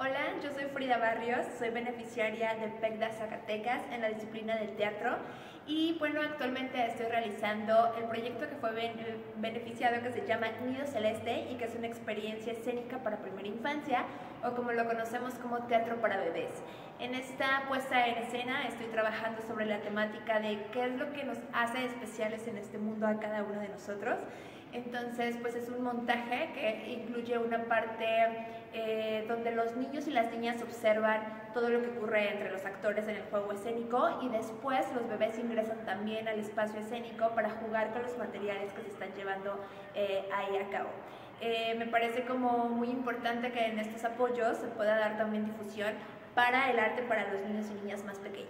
Hola, yo soy Frida Barrios, soy beneficiaria del PECDA Zacatecas en la disciplina del teatro y bueno, actualmente estoy realizando el proyecto que fue beneficiado que se llama Nido Celeste y que es una experiencia escénica para primera infancia o como lo conocemos como teatro para bebés. En esta puesta en escena estoy trabajando sobre la temática de qué es lo que nos hace especiales en este mundo a cada uno de nosotros entonces, pues es un montaje que incluye una parte eh, donde los niños y las niñas observan todo lo que ocurre entre los actores en el juego escénico y después los bebés ingresan también al espacio escénico para jugar con los materiales que se están llevando eh, ahí a cabo. Eh, me parece como muy importante que en estos apoyos se pueda dar también difusión para el arte para los niños y niñas más pequeños.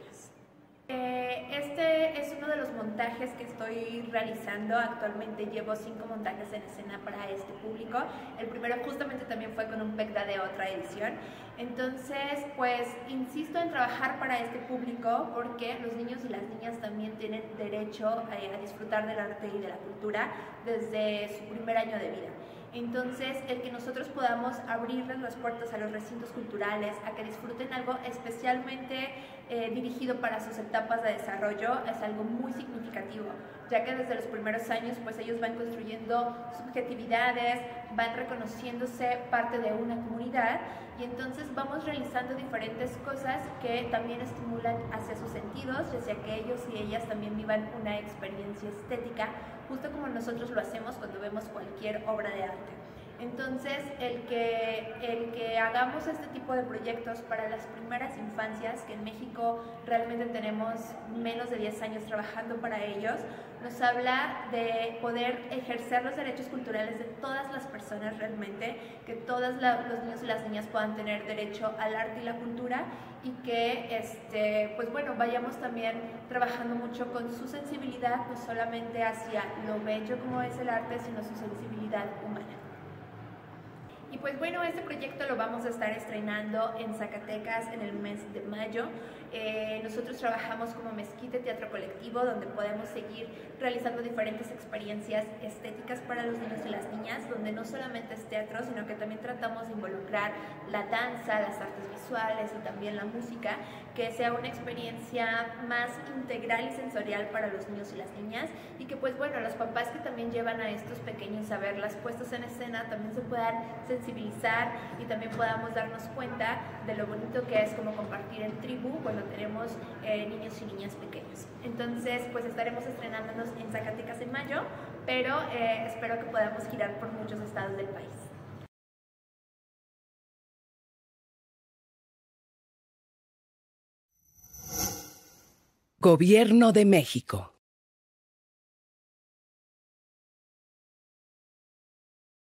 Montajes que estoy realizando. Actualmente llevo cinco montajes en escena para este público. El primero justamente también fue con un PECDA de otra edición. Entonces, pues insisto en trabajar para este público porque los niños y las niñas también tienen derecho eh, a disfrutar del arte y de la cultura desde su primer año de vida. Entonces, el que nosotros podamos abrirles las puertas a los recintos culturales, a que disfruten algo especialmente eh, dirigido para sus etapas de desarrollo, es algo muy significativo, ya que desde los primeros años, pues ellos van construyendo subjetividades, van reconociéndose parte de una comunidad y entonces vamos realizando diferentes cosas que también estimulan hacia sus sentidos hacia que ellos y ellas también vivan una experiencia estética, justo como nosotros lo hacemos cuando vemos cualquier obra de arte. Entonces, el que, el que hagamos este tipo de proyectos para las primeras infancias, que en México realmente tenemos menos de 10 años trabajando para ellos, nos habla de poder ejercer los derechos culturales de todas las personas realmente, que todos los niños y las niñas puedan tener derecho al arte y la cultura y que, este, pues bueno, vayamos también trabajando mucho con su sensibilidad, no solamente hacia lo bello como es el arte, sino su sensibilidad humana. Y pues bueno, este proyecto lo vamos a estar estrenando en Zacatecas en el mes de mayo. Eh, nosotros trabajamos como Mezquite Teatro Colectivo, donde podemos seguir realizando diferentes experiencias estéticas para los niños y las niñas, donde no solamente es teatro, sino que también tratamos de involucrar la danza, las artes visuales y también la música, que sea una experiencia más integral y sensorial para los niños y las niñas, y que pues bueno, los papás que también llevan a estos pequeños a verlas puestas en escena también se puedan sensibilizar y también podamos darnos cuenta de lo bonito que es como compartir en tribu cuando tenemos eh, niños y niñas pequeños. Entonces, pues estaremos estrenándonos en Zacatecas en mayo, pero eh, espero que podamos girar por muchos estados del país. Gobierno de México.